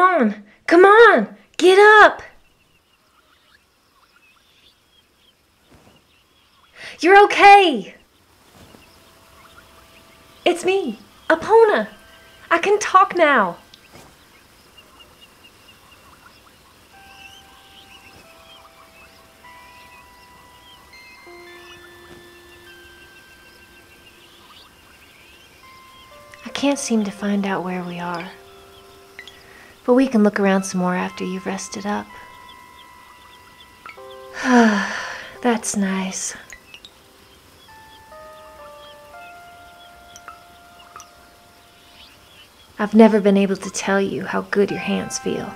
Come on, get up! You're okay! It's me, Epona. I can talk now. I can't seem to find out where we are. But we can look around some more after you've rested up. That's nice. I've never been able to tell you how good your hands feel.